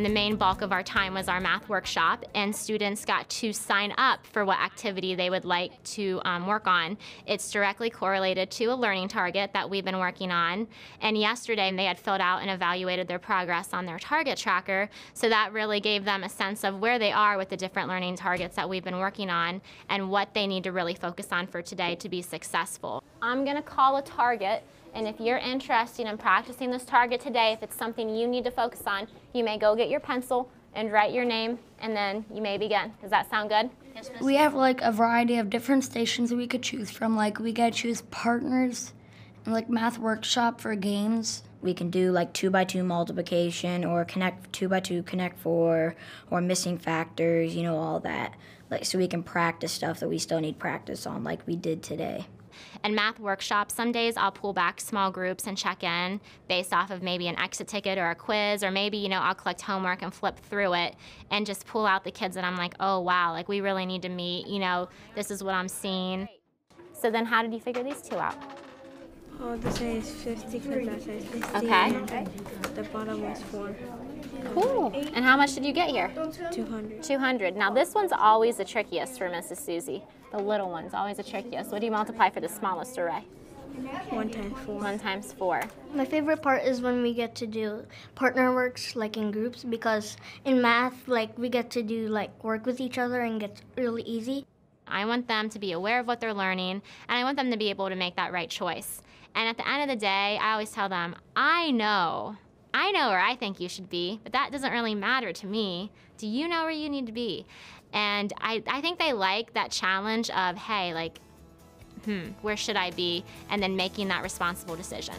And the main bulk of our time was our math workshop, and students got to sign up for what activity they would like to um, work on. It's directly correlated to a learning target that we've been working on. And yesterday, they had filled out and evaluated their progress on their target tracker, so that really gave them a sense of where they are with the different learning targets that we've been working on and what they need to really focus on for today to be successful. I'm going to call a target. And if you're interested in practicing this target today, if it's something you need to focus on, you may go get your pencil and write your name, and then you may begin. Does that sound good? We have like a variety of different stations that we could choose from. Like we could choose partners and like math workshop for games. We can do like two by two multiplication or connect two by two, connect four, or missing factors, you know, all that. Like so we can practice stuff that we still need practice on, like we did today. And math workshops, some days I'll pull back small groups and check in based off of maybe an exit ticket or a quiz, or maybe, you know, I'll collect homework and flip through it and just pull out the kids that I'm like, oh, wow, like we really need to meet, you know, this is what I'm seeing. So then how did you figure these two out? Oh, the side is 50 because that is 50. Okay. The bottom was 4. Cool. And how much did you get here? 200. 200. Now this one's always the trickiest for Mrs. Susie. The little one's always the trickiest. What do you multiply for the smallest array? 1 times 4. 1 times 4. My favorite part is when we get to do partner works like in groups because in math like we get to do like work with each other and gets really easy. I want them to be aware of what they're learning and I want them to be able to make that right choice. And at the end of the day, I always tell them, I know I know where I think you should be, but that doesn't really matter to me. Do you know where you need to be? And I, I think they like that challenge of, hey, like, hmm, where should I be? And then making that responsible decision.